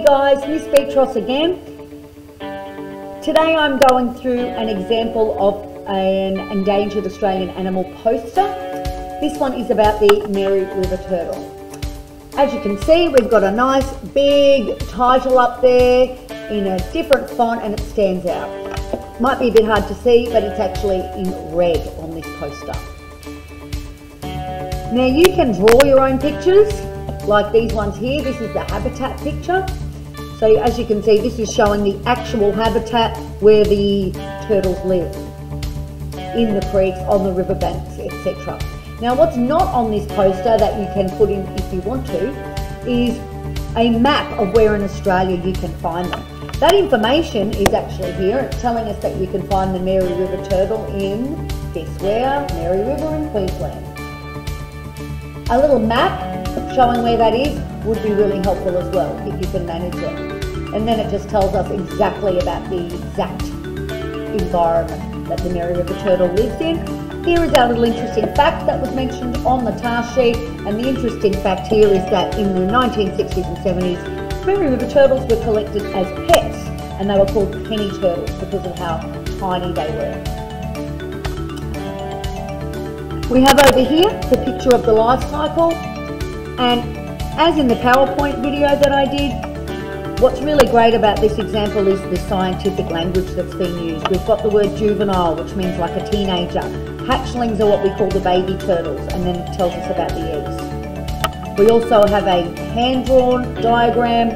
guys, Miss Beatross again. Today I'm going through an example of an endangered Australian animal poster. This one is about the Mary River turtle. As you can see, we've got a nice big title up there in a different font and it stands out. Might be a bit hard to see, but it's actually in red on this poster. Now you can draw your own pictures like these ones here. This is the habitat picture. So as you can see, this is showing the actual habitat where the turtles live in the creeks, on the riverbanks, etc. Now what's not on this poster that you can put in if you want to is a map of where in Australia you can find them. That information is actually here. It's telling us that you can find the Mary River turtle in, guess where, Mary River in Queensland. A little map showing where that is would be really helpful as well if you can manage it. And then it just tells us exactly about the exact environment that the Mary River turtle lives in. Here is our little interesting fact that was mentioned on the task sheet and the interesting fact here is that in the 1960s and 70s Mary River turtles were collected as pets and they were called penny turtles because of how tiny they were. We have over here the picture of the life cycle and as in the PowerPoint video that I did, what's really great about this example is the scientific language that's been used. We've got the word juvenile, which means like a teenager. Hatchlings are what we call the baby turtles, and then it tells us about the eggs. We also have a hand-drawn diagram,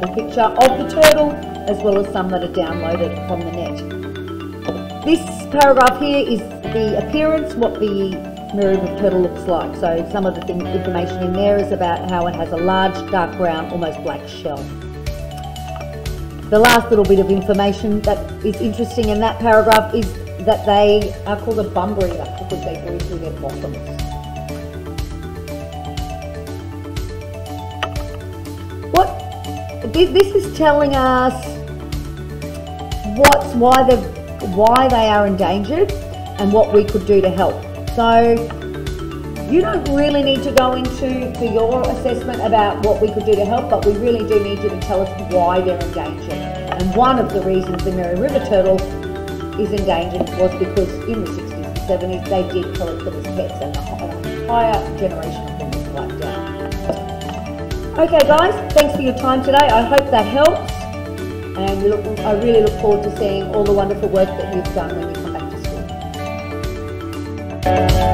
the picture of the turtle, as well as some that are downloaded from the net. This paragraph here is the appearance, what the Mary turtle looks like. So some of the thing, information in there is about how it has a large dark brown, almost black shell. The last little bit of information that is interesting in that paragraph is that they are called a bum breather because they breathe through their bottoms. What this is telling us what's why why they are endangered and what we could do to help. So you don't really need to go into for your assessment about what we could do to help, but we really do need you to tell us why they're endangered. And one of the reasons the Mary River turtle is endangered was because in the 60s and 70s they did collect them as pets and an entire generation of them was wiped out. Okay guys, thanks for your time today. I hope that helps. And look, I really look forward to seeing all the wonderful work that you've done when you Thank you.